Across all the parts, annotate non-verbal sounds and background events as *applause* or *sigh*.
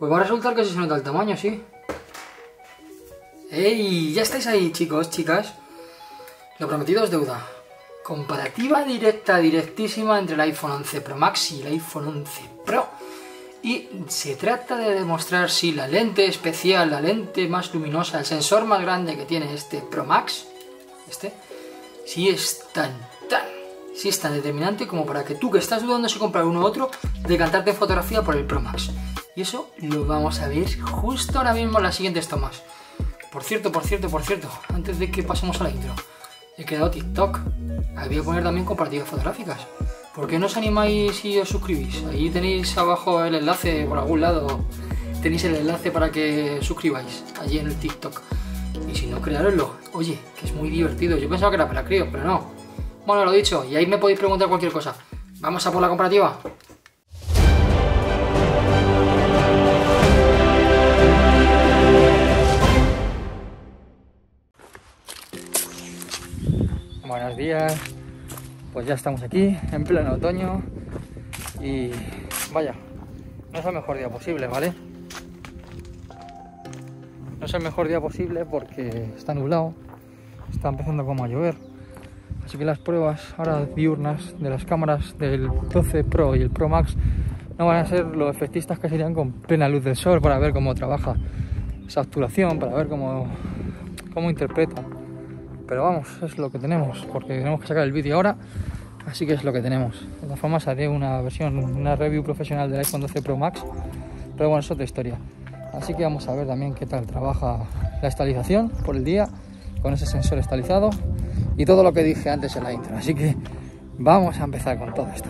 Pues va a resultar que se nota el tamaño, sí. ¡Ey! Ya estáis ahí, chicos, chicas. Lo prometido es deuda. Comparativa directa, directísima entre el iPhone 11 Pro Max y el iPhone 11 Pro. Y se trata de demostrar si la lente especial, la lente más luminosa, el sensor más grande que tiene este Pro Max, este, si es tan, tan, si es tan determinante como para que tú que estás dudando si comprar uno u otro, decantarte en fotografía por el Pro Max. Y eso lo vamos a ver justo ahora mismo en las siguientes tomas. Por cierto, por cierto, por cierto, antes de que pasemos a la intro, he creado TikTok. Ahí voy a poner también comparativas fotográficas. ¿Por qué no os animáis y os suscribís? Ahí tenéis abajo el enlace, por algún lado, tenéis el enlace para que suscribáis, allí en el TikTok. Y si no, creároslo. Oye, que es muy divertido. Yo pensaba que era para críos, pero no. Bueno, lo dicho, y ahí me podéis preguntar cualquier cosa. ¿Vamos a por la comparativa? Buenos días, pues ya estamos aquí en pleno otoño. Y vaya, no es el mejor día posible, ¿vale? No es el mejor día posible porque está nublado, está empezando como a llover, así que las pruebas ahora diurnas de las cámaras del 12 Pro y el Pro Max no van a ser lo efectistas que serían con plena luz del sol para ver cómo trabaja esa obturación, para ver cómo, cómo interpreta pero vamos, es lo que tenemos, porque tenemos que sacar el vídeo ahora, así que es lo que tenemos. De todas formas haré una versión, una review profesional del iPhone 12 Pro Max, pero bueno, es otra historia. Así que vamos a ver también qué tal trabaja la estabilización por el día, con ese sensor estabilizado y todo lo que dije antes en la intro. Así que vamos a empezar con todo esto.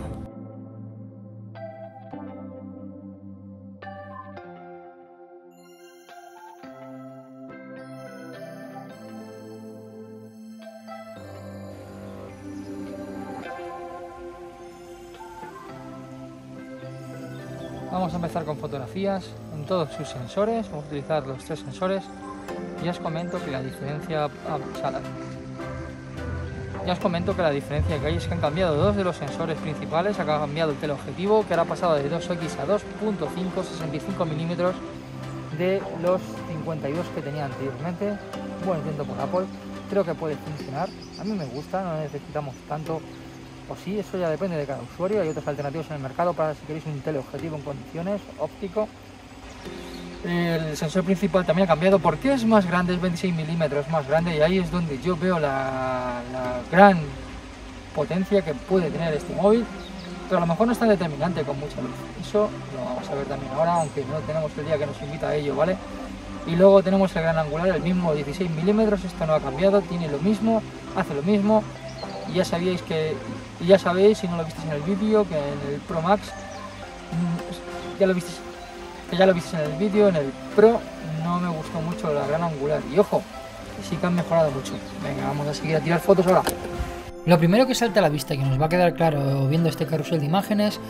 Vamos a empezar con fotografías en todos sus sensores. Vamos a utilizar los tres sensores. Ya os comento que la diferencia. Ah, ya os comento que la diferencia que hay es que han cambiado dos de los sensores principales. Ha cambiado el teleobjetivo, que ahora ha pasado de 2x a 2.5, 65 milímetros de los 52 que tenía anteriormente. Buen intento por Apple. Creo que puede funcionar. A mí me gusta, no necesitamos tanto o sí, eso ya depende de cada usuario. Hay otras alternativas en el mercado para si queréis un teleobjetivo en condiciones, óptico. El sensor principal también ha cambiado porque es más grande, es 26 milímetros más grande y ahí es donde yo veo la, gran potencia que puede tener este móvil, pero a lo mejor no es tan determinante con mucha luz. Eso lo vamos a ver también ahora, aunque no tenemos el día que nos invita a ello, ¿vale? Y luego tenemos el gran angular, el mismo 16 milímetros, esto no ha cambiado, tiene lo mismo, hace lo mismo, y ya sabíais que ya sabéis, si no lo visteis en el vídeo, que en el Pro Max mm, ya lo visteis, que ya lo visteis en el vídeo, en el Pro no me gustó mucho la gran angular. Y ojo, sí que han mejorado mucho. Venga, vamos a seguir a tirar fotos ahora. Lo primero que salta a la vista, que nos va a quedar claro viendo este carrusel de imágenes,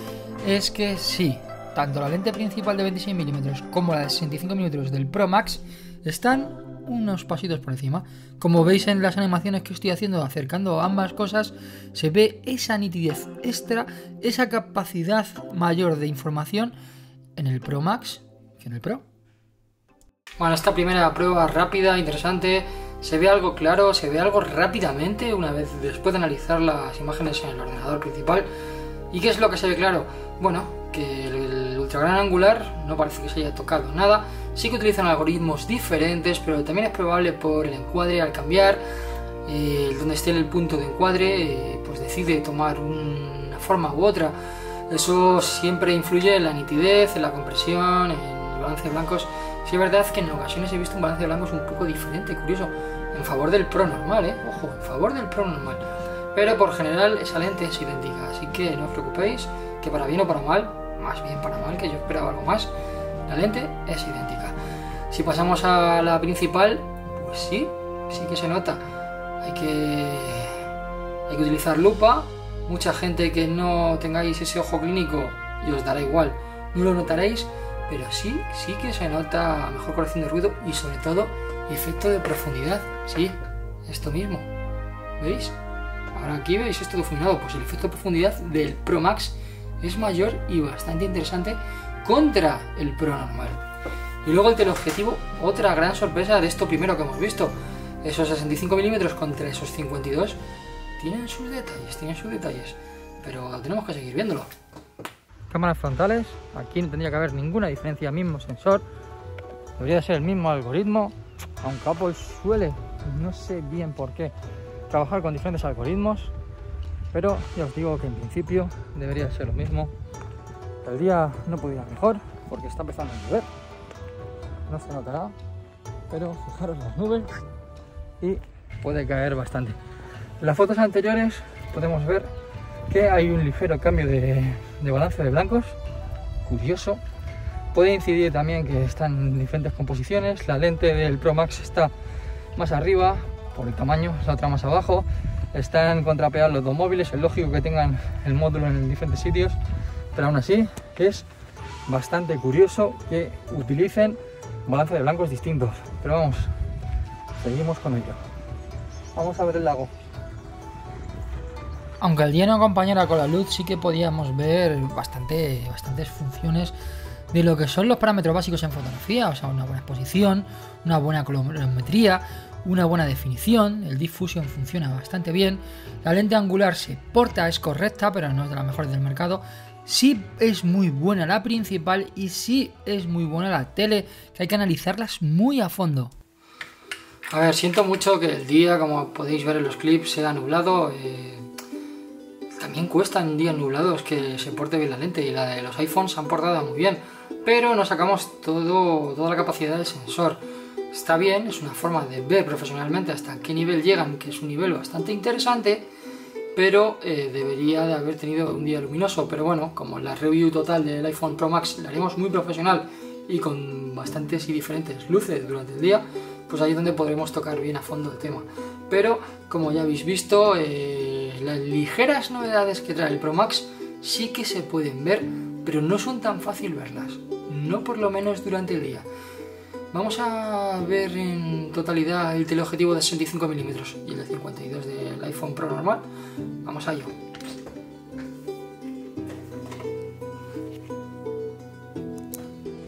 es que sí, tanto la lente principal de 26 mm como la de 65 mm del Pro Max están unos pasitos por encima. Como veis en las animaciones que estoy haciendo acercando ambas cosas, se ve esa nitidez extra, esa capacidad mayor de información en el Pro Max que en el Pro. Bueno, esta primera prueba rápida, interesante, se ve algo claro, se ve algo rápidamente una vez después de analizar las imágenes en el ordenador principal. ¿Y qué es lo que se ve claro? Bueno, que el ultra gran angular no parece que se haya tocado nada, Sí que utilizan algoritmos diferentes, pero también es probable por el encuadre al cambiar, eh, donde esté el punto de encuadre, eh, pues decide tomar una forma u otra. Eso siempre influye en la nitidez, en la compresión, en el balance de blancos. Sí es verdad que en ocasiones he visto un balance de blancos un poco diferente, curioso, en favor del Pro normal, ¿eh? Ojo, en favor del Pro normal. Pero por general esa lente es idéntica, así que no os preocupéis, que para bien o para mal, más bien para mal, que yo esperaba algo más, la lente es idéntica. Si pasamos a la principal, pues sí, sí que se nota. Hay que, hay que utilizar lupa. Mucha gente que no tengáis ese ojo clínico y os dará igual, no lo notaréis, pero sí, sí que se nota mejor corrección de ruido y sobre todo efecto de profundidad. Sí, esto mismo. ¿Veis? Ahora aquí veis esto difuminado, pues el efecto de profundidad del Pro Max es mayor y bastante interesante contra el Pro normal. Y luego el teleobjetivo, otra gran sorpresa de esto primero que hemos visto. Esos 65 milímetros contra esos 52 tienen sus detalles, tienen sus detalles. Pero tenemos que seguir viéndolo. Cámaras frontales, aquí no tendría que haber ninguna diferencia, mismo sensor. Debería ser el mismo algoritmo, aunque Apple suele, no sé bien por qué, trabajar con diferentes algoritmos. Pero ya os digo que en principio debería ser lo mismo. El día no pudiera mejor porque está empezando a llover. No se notará, pero fijaros las nubes y puede caer bastante. En las fotos anteriores podemos ver que hay un ligero cambio de, balance de blancos, curioso. Puede incidir también que están en diferentes composiciones. La lente del Pro Max está más arriba por el tamaño, la otra más abajo. Están contrapeados los dos móviles, es lógico que tengan el módulo en diferentes sitios, pero aún así es bastante curioso que utilicen balance de blancos distintos. Pero vamos, seguimos con ello. Vamos a ver el lago. Aunque el día no acompañara con la luz, sí que podíamos ver bastante, bastantes funciones de lo que son los parámetros básicos en fotografía, o sea, una buena exposición, una buena colorimetría, una buena definición, el diffusion funciona bastante bien, la lente angular se porta, es correcta, pero no es de las mejores del mercado, sí es muy buena la principal y sí es muy buena la tele, que hay que analizarlas muy a fondo. A ver, siento mucho que el día, como podéis ver en los clips, sea nublado. Eh, también cuesta en días nublados que se porte bien la lente y la de los iPhones se han portado muy bien, pero no sacamos todo, toda la capacidad del sensor. Está bien, es una forma de ver profesionalmente hasta qué nivel llegan, que es un nivel bastante interesante, pero eh, debería de haber tenido un día luminoso. Pero bueno, como la review total del iPhone Pro Max la haremos muy profesional y con bastantes y diferentes luces durante el día, pues ahí es donde podremos tocar bien a fondo el tema. Pero como ya habéis visto, eh, las ligeras novedades que trae el Pro Max sí que se pueden ver, pero no son tan fácil verlas, no por lo menos durante el día. Vamos a ver en totalidad el teleobjetivo de 65 milímetros y el de 52 del iPhone Pro normal. Vamos a ello.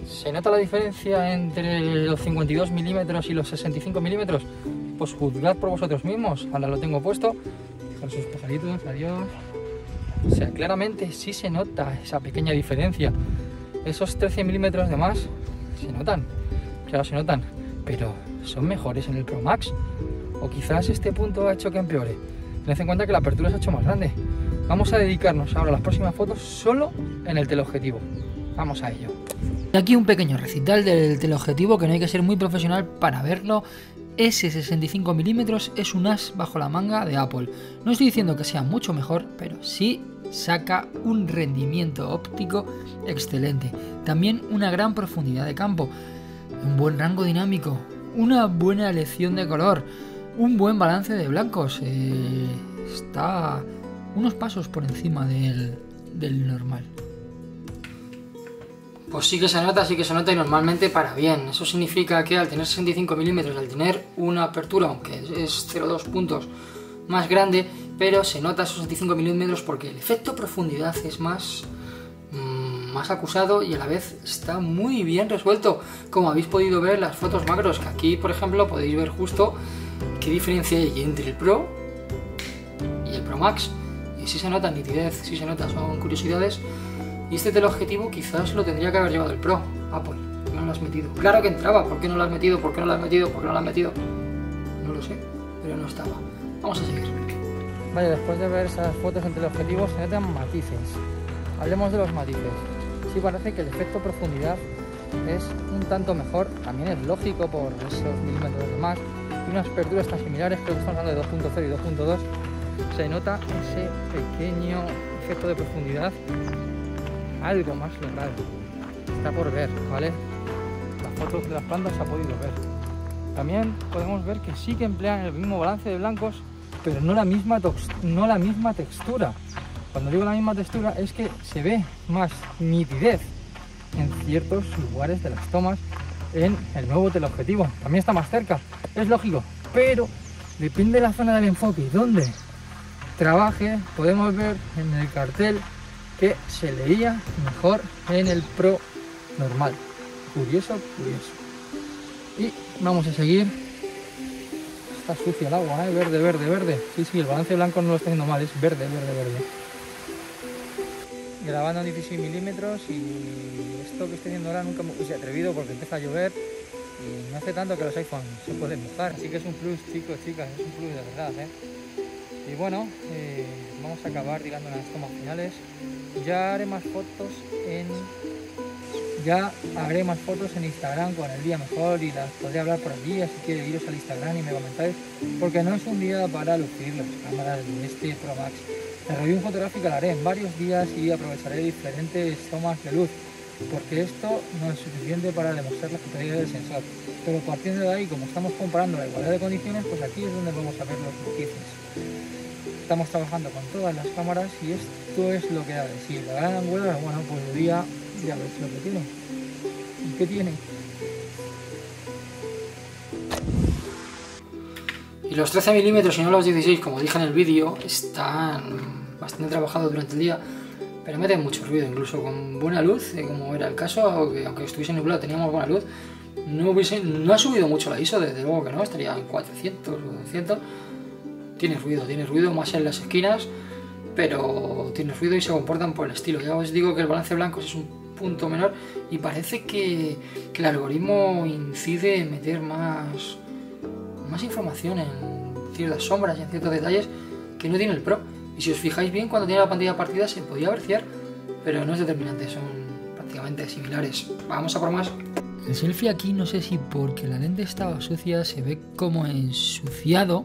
¿Se nota la diferencia entre los 52 milímetros y los 65 milímetros? Pues juzgad por vosotros mismos. Ahora lo tengo puesto. Con sus pajaritos, adiós. O sea, claramente sí se nota esa pequeña diferencia. Esos 13 milímetros de más se notan. Claro, se notan. Pero son mejores en el Pro Max. O quizás este punto ha hecho que empeore. Tened en cuenta que la apertura se ha hecho más grande. Vamos a dedicarnos ahora a las próximas fotos solo en el teleobjetivo. Vamos a ello. Aquí un pequeño recital del teleobjetivo que no hay que ser muy profesional para verlo. Ese 65 milímetros es un as bajo la manga de Apple. No estoy diciendo que sea mucho mejor, pero sí saca un rendimiento óptico excelente. También una gran profundidad de campo, un buen rango dinámico, una buena elección de color, un buen balance de blancos. Eh, está unos pasos por encima del, del normal. Pues sí que se nota, sí que se nota y normalmente para bien. Eso significa que al tener 65 milímetros, al tener una apertura, aunque es 0,2 puntos más grande, pero se nota esos 65 milímetros porque el efecto profundidad es más, más acusado y a la vez está muy bien resuelto. Como habéis podido ver las fotos macros, que aquí por ejemplo podéis ver justo qué diferencia hay entre el Pro y el Pro Max. Y si se nota nitidez, si se nota, son curiosidades y este teleobjetivo quizás lo tendría que haber llevado el Pro, Apple. No lo has metido. Claro que entraba. ¿Por qué no lo has metido? ¿Por qué no lo has metido? ¿Por qué no lo has metido? No lo sé, pero no estaba. Vamos a seguir. Vale, después de ver esas fotos entre teleobjetivo se notan matices. Hablemos de los matices. Sí parece que el efecto profundidad es un tanto mejor. También es lógico por esos milímetros de más. Y unas aperturas tan similares, creo que estamos hablando de 2.0 y 2.2. Se nota ese pequeño efecto de profundidad algo más logrado. Está por ver, ¿vale? Las fotos de las plantas se ha podido ver. También podemos ver que sí que emplean el mismo balance de blancos, pero no la misma, no la misma textura. Cuando digo la misma textura es que se ve más nitidez en ciertos lugares de las tomas en el nuevo teleobjetivo. También está más cerca, es lógico, pero depende de la zona del enfoque y dónde trabaje, podemos ver en el cartel que se leía mejor en el Pro normal. curioso, curioso. Y vamos a seguir. Está sucio el agua, ¿eh? verde, verde, verde. Sí, sí, el balance blanco no lo está haciendo mal, es verde, verde, verde. Grabando en 16 milímetros y esto que estoy viendo ahora nunca me hubiese atrevido porque empieza a llover y no hace tanto que los iPhones se pueden mojar. Así que es un plus, chicos, chicas, es un plus de verdad. ¿eh? Y bueno, eh, vamos a acabar tirando las tomas finales. Ya haré más fotos en ya haré más fotos en Instagram con el día mejor y las podré hablar por allí, si quiere iros al Instagram y me comentáis, porque no es un día para lucir las cámaras de este Pro Max. El review fotográfico lo haré en varios días y aprovecharé diferentes tomas de luz, porque esto no es suficiente para demostrar la fidelidad del sensor. Pero partiendo de ahí, como estamos comparando la igualdad de condiciones, pues aquí es donde vamos a ver los matices. Estamos trabajando con todas las cámaras y esto es lo que da de sí. La gran angular, bueno, pues el día ya ves lo que tiene. ¿Y qué tiene? Y los 13 milímetros y no los 16, como dije en el vídeo, están bastante trabajados durante el día, pero meten mucho ruido, incluso con buena luz, eh, como era el caso, aunque, aunque estuviese nublado teníamos buena luz, no, hubiese, no ha subido mucho la ISO, desde luego que no, estaría en 400 o 200. Tiene ruido, tiene ruido más en las esquinas, pero tiene ruido y se comportan por el estilo. Ya os digo que el balance blanco es un punto menor y parece que, el algoritmo incide en meter más, más información en ciertas sombras y en ciertos detalles que no tiene el Pro. Y si os fijáis bien, cuando tiene la pantalla partida se podía apreciar, pero no es determinante, son prácticamente similares. Vamos a por más. El selfie aquí no sé si porque la lente estaba sucia se ve como ensuciado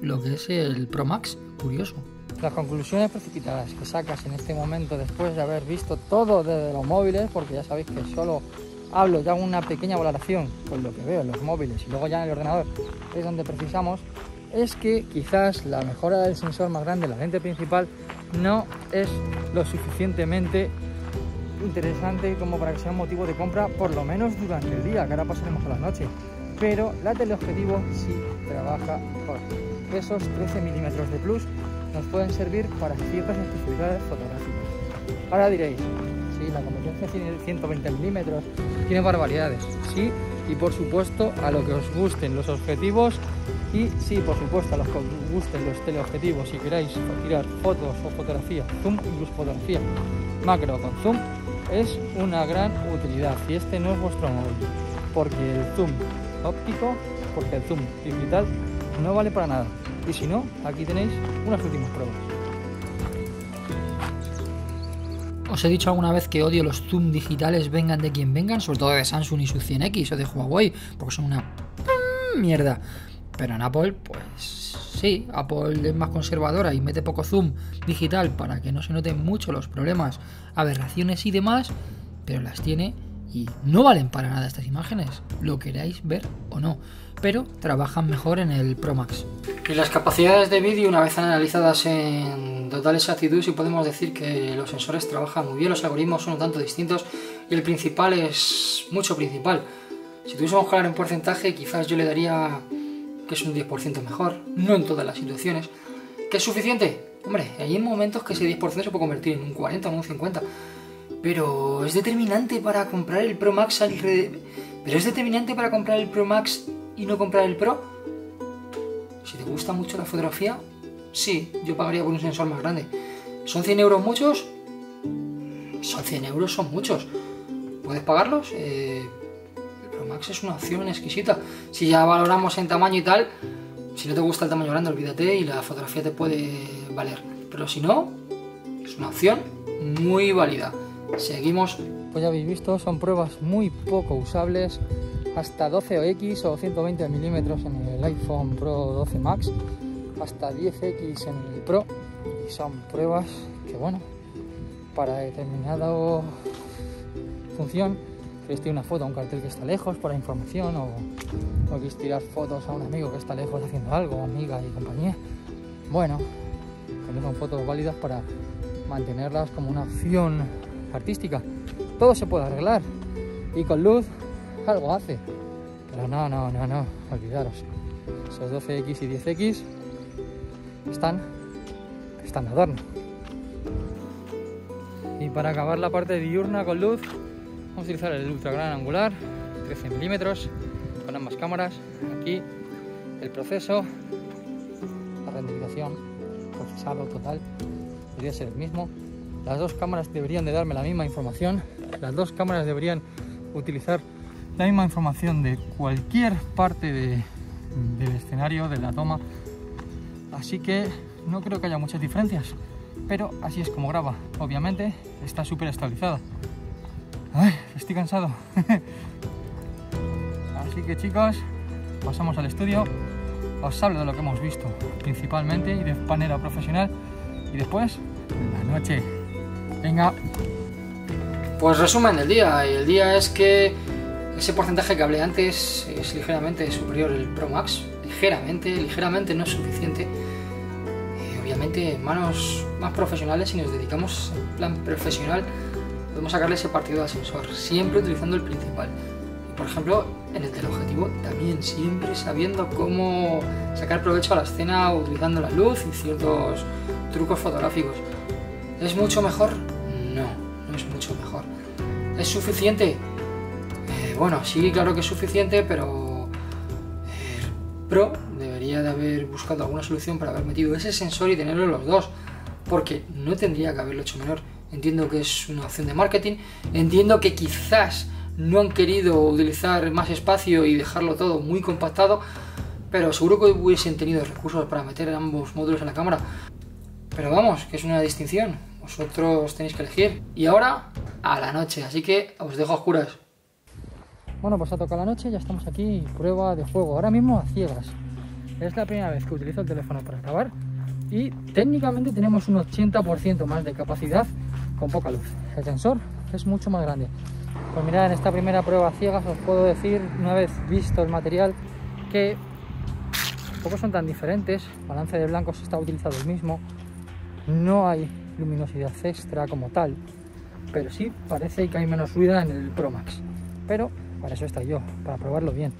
lo que es el Pro Max. Curioso. Las conclusiones precipitadas que sacas en este momento después de haber visto todo desde los móviles, porque ya sabéis que solo hablo y hago una pequeña valoración con lo que veo en los móviles y luego ya en el ordenador es donde precisamos, es que quizás la mejora del sensor más grande, la lente principal, no es lo suficientemente interesante como para que sea un motivo de compra, por lo menos durante el día, que ahora pasaremos a la noche. Pero la teleobjetivo sí trabaja mejor. Esos 13 milímetros de plus nos pueden servir para ciertas especialidades fotográficas. Ahora diréis, sí, la competencia tiene 120 milímetros, tiene barbaridades, sí, y por supuesto a lo que os gusten los objetivos y sí, por supuesto a los que os gusten los teleobjetivos, si queráis tirar fotos o fotografía, zoom, incluso fotografía macro con zoom, es una gran utilidad y este no es vuestro móvil, porque el zoom óptico, porque el zoom digital no vale para nada. Y si no, aquí tenéis unas últimas pruebas. Os he dicho alguna vez que odio los zoom digitales, vengan de quien vengan, sobre todo de Samsung y su 100X o de Huawei, porque son una mierda. Pero en Apple, pues sí, Apple es más conservadora y mete poco zoom digital para que no se noten mucho los problemas, aberraciones y demás, pero las tiene y no valen para nada estas imágenes, lo queráis ver o no, pero trabajan mejor en el Pro Max. Y las capacidades de vídeo, una vez analizadas en total exactitud, sí podemos decir que los sensores trabajan muy bien, los algoritmos son un tanto distintos y el principal es mucho principal. Si tuviésemos que hablar en porcentaje, quizás yo le daría que es un 10% mejor, no en todas las situaciones. ¿Que es suficiente? Hombre, hay momentos que ese 10% se puede convertir en un 40 o un 50 pero es determinante para comprar el Pro Max Pero es determinante para comprar el Pro Max y no comprar el Pro. Si te gusta mucho la fotografía, sí, yo pagaría por un sensor más grande. ¿Son 100 euros muchos? Son 100 euros, son muchos. ¿Puedes pagarlos? Eh, Max es una opción exquisita. Si ya valoramos en tamaño y tal, si no te gusta el tamaño grande, olvídate y la fotografía te puede valer. Pero si no, es una opción muy válida. Seguimos. Pues ya habéis visto, son pruebas muy poco usables. Hasta 12X o 120 milímetros en el iPhone Pro 12 Max. Hasta 10X en el Pro. Y son pruebas que, bueno, para determinada función, queréis tirar una foto a un cartel que está lejos para información o, o queréis tirar fotos a un amigo que está lejos haciendo algo, amiga y compañía. Bueno, que son fotos válidas para mantenerlas como una opción artística. Todo se puede arreglar. Y con luz algo hace. Pero no, no, no, no. Olvidaros. Esos 12X y 10X están, están de adorno. Y para acabar la parte diurna con luz, vamos a utilizar el ultra gran angular 13 milímetros con ambas cámaras aquí el proceso la renderización procesado total debería ser el mismo. Las dos cámaras deberían de darme la misma información las dos cámaras deberían utilizar la misma información de cualquier parte de, del escenario de la toma así que no creo que haya muchas diferencias pero así es como graba obviamente está súper estabilizada Ay, estoy cansado. *laughs* Así que chicos pasamos al estudio. Os hablo de lo que hemos visto principalmente y de manera profesional. Y después la noche. Venga. Pues resumen del día. El día es que ese porcentaje que hablé antes es ligeramente superior el Pro Max. Ligeramente ligeramente no es suficiente. Obviamente en manos más profesionales, si nos dedicamos en plan profesional, podemos sacarle ese partido al sensor, siempre utilizando el principal. por ejemplo, en el teleobjetivo también, siempre sabiendo cómo sacar provecho a la escena utilizando la luz y ciertos trucos fotográficos. ¿Es mucho mejor? No, no es mucho mejor. ¿Es suficiente? Eh, bueno, sí, claro que es suficiente, pero el Pro de haber buscado alguna solución para haber metido ese sensor y tenerlo los dos, porque no tendría que haberlo hecho menor. Entiendo que es una opción de marketing, entiendo que quizás no han querido utilizar más espacio y dejarlo todo muy compactado, pero seguro que hubiesen tenido recursos para meter ambos módulos en la cámara. Pero vamos, que es una distinción, vosotros tenéis que elegir. Y ahora a la noche, así que os dejo a oscuras. Bueno, pues ha tocado la noche, ya estamos aquí, prueba de juego, ahora mismo a ciegas. Es la primera vez que utilizo el teléfono para grabar y técnicamente tenemos un 80% más de capacidad con poca luz. El sensor es mucho más grande. Pues mirad, en esta primera prueba ciegas os puedo decir, una vez visto el material, que tampoco son tan diferentes. balance de blancos está utilizado el mismo. No hay luminosidad extra como tal, pero sí parece que hay menos ruido en el Pro Max. Pero para eso está yo, para probarlo bien.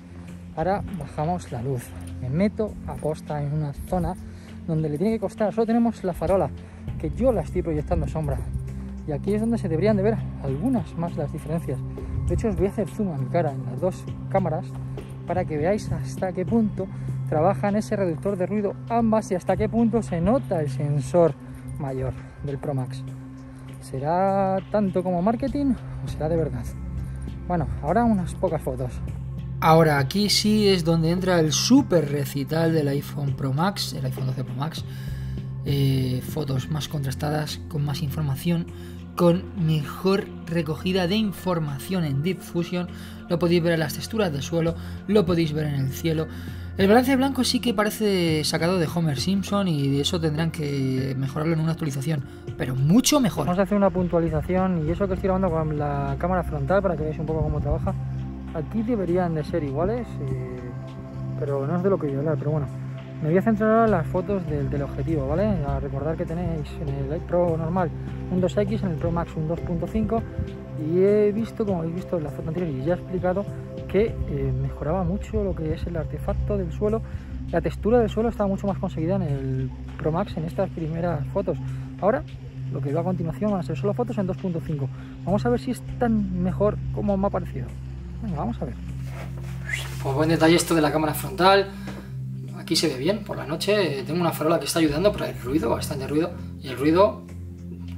Ahora bajamos la luz me meto a posta en una zona donde le tiene que costar, solo tenemos la farola, que yo la estoy proyectando sombra. Y aquí es donde se deberían de ver algunas más las diferencias. De hecho, os voy a hacer zoom a mi cara en las dos cámaras para que veáis hasta qué punto trabajan ese reductor de ruido ambas y hasta qué punto se nota el sensor mayor del Pro Max. ¿Será tanto como marketing o será de verdad? Bueno, ahora unas pocas fotos. Ahora, aquí sí es donde entra el super recital del iPhone Pro Max, el iPhone 12 Pro Max. Eh, fotos más contrastadas, con más información, con mejor recogida de información en Deep Fusion. Lo podéis ver en las texturas del suelo, lo podéis ver en el cielo. El balance blanco sí que parece sacado de Homer Simpson y de eso tendrán que mejorarlo en una actualización, pero mucho mejor. Vamos a hacer una puntualización y eso que estoy grabando con la cámara frontal para que veáis un poco cómo trabaja. Aquí deberían de ser iguales, eh, pero no es de lo que yo hablar, pero bueno. Me voy a centrar ahora en las fotos del, del, objetivo, ¿vale? A recordar que tenéis en el Pro normal un 2X, en el Pro Max un 2.5 y he visto, como habéis visto en la foto anterior y ya he explicado, que eh, mejoraba mucho lo que es el artefacto del suelo. La textura del suelo estaba mucho más conseguida en el Pro Max en estas primeras fotos. Ahora, lo que veo a continuación van a ser solo fotos en 2.5. Vamos a ver si es tan mejor como me ha parecido vamos a ver. Pues buen detalle esto de la cámara frontal. Aquí se ve bien por la noche. Tengo una farola que está ayudando, pero hay ruido, bastante ruido. Y el ruido,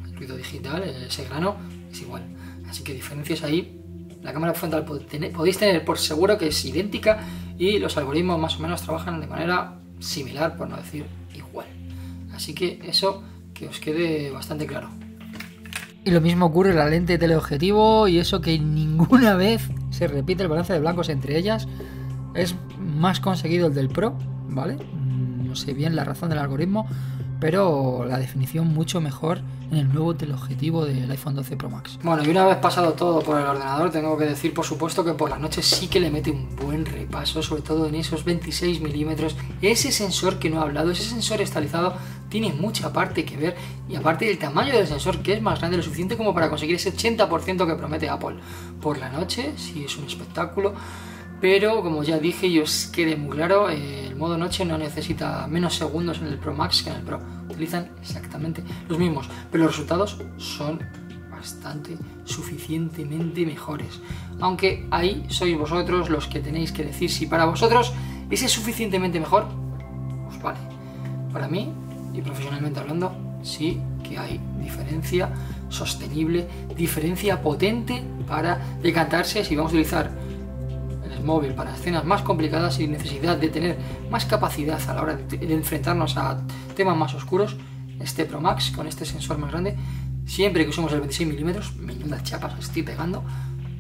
el ruido digital, ese grano, es igual. Así que diferencias ahí. La cámara frontal podéis tener por seguro que es idéntica y los algoritmos más o menos trabajan de manera similar, por no decir igual. Así que eso que os quede bastante claro. Y lo mismo ocurre en la lente de teleobjetivo y eso que ninguna *laughs* vez se repite el balance de blancos entre ellas. Es más conseguido el del Pro, ¿vale? Mm, no sé bien la razón del algoritmo, pero la definición mucho mejor en el nuevo teleobjetivo del iPhone 12 Pro Max. Bueno, y una vez pasado todo por el ordenador, tengo que decir, por supuesto, que por las noches sí que le mete un buen repaso, sobre todo en esos 26 milímetros. Ese sensor que no he hablado, ese sensor estabilizado, tiene mucha parte que ver. Y aparte del tamaño del sensor, que es más grande, lo suficiente como para conseguir ese 80% que promete Apple. Por la noche, sí es un espectáculo. Pero como ya dije y os quede muy claro, el modo noche no necesita menos segundos en el Pro Max que en el Pro. Utilizan exactamente los mismos, pero los resultados son bastante, suficientemente mejores. Aunque ahí sois vosotros los que tenéis que decir si para vosotros ese suficientemente mejor, pues vale. Para mí, y profesionalmente hablando, sí que hay diferencia sostenible, diferencia potente para decantarse si vamos a utilizar el móvil para escenas más complicadas sin necesidad de tener más capacidad a la hora de, enfrentarnos a temas más oscuros. Este Pro Max con este sensor más grande, siempre que usemos el 26 milímetros, menudas chapas estoy pegando,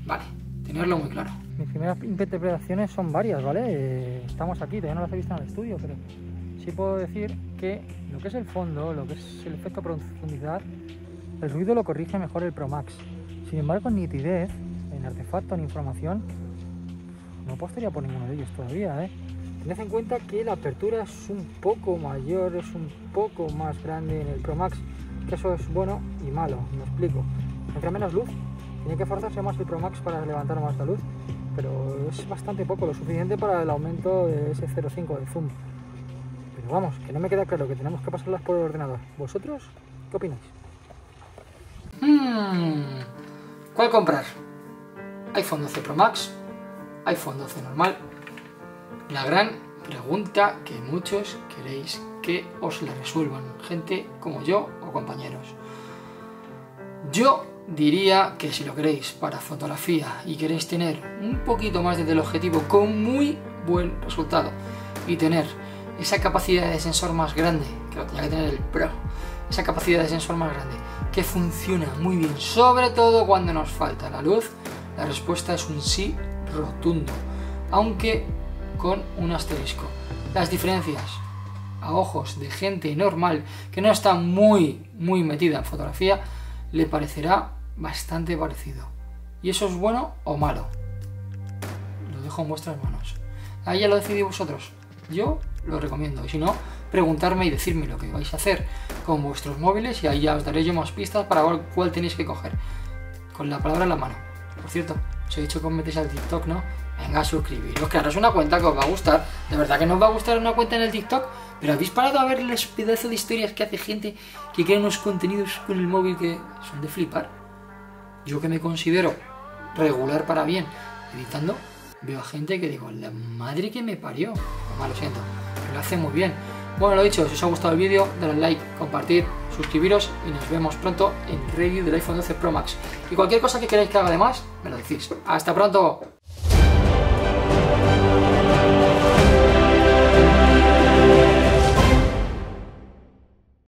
vale, tenerlo muy claro. Mis primeras interpretaciones son varias, ¿vale? Eh, estamos aquí, todavía no las he visto en el estudio, pero sí puedo decir que lo que es el fondo, lo que es el efecto profundidad, el ruido lo corrige mejor el Pro Max. Sin embargo, nitidez, en artefacto, en información, no apostaría por ninguno de ellos todavía. ¿eh? Tened en cuenta que la apertura es un poco mayor, es un poco más grande en el Pro Max, que eso es bueno y malo, me explico. Entra menos luz, tiene que forzarse más el Pro Max para levantar más la luz, pero es bastante poco, lo suficiente para el aumento de ese 0.5 de zoom. Pero vamos, que no me queda claro que tenemos que pasarlas por el ordenador. ¿Vosotros qué opináis? Hmm, ¿Cuál comprar? iPhone 12 Pro Max, iPhone 12 normal. La gran pregunta que muchos queréis que os la resuelvan, gente como yo o compañeros. Yo diría que si lo queréis para fotografía y queréis tener un poquito más de teleobjetivo con muy buen resultado y tener esa capacidad de sensor más grande, que lo tenía que tener el Pro, esa capacidad de sensor más grande, que funciona muy bien, sobre todo cuando nos falta la luz, la respuesta es un sí rotundo, aunque con un asterisco. Las diferencias a ojos de gente normal que no está muy, muy metida en fotografía, le parecerá bastante parecido. ¿Y eso es bueno o malo? Lo dejo en vuestras manos. Ahí ya lo decidís vosotros. Yo lo recomiendo. Y si no, preguntarme y decirme lo que vais a hacer con vuestros móviles y ahí ya os daré yo más pistas para ver cuál tenéis que coger. Con la palabra en la mano. Por cierto, os he dicho que os metéis al TikTok, ¿no? Venga, suscribiros, crearos una cuenta que os va a gustar. De verdad que no os va a gustar una cuenta en el TikTok, pero habéis parado a ver los pedazos de historias que hace gente que crea unos contenidos con el móvil que son de flipar. Yo que me considero regular para bien editando, veo a gente que digo, la madre que me parió. Mamá, lo siento, pero lo hace muy bien. Bueno, lo dicho, si os ha gustado el vídeo, dadle like, compartir, suscribiros y nos vemos pronto en review del iPhone 12 Pro Max. Y cualquier cosa que queráis que haga de más, me lo decís. ¡Hasta pronto!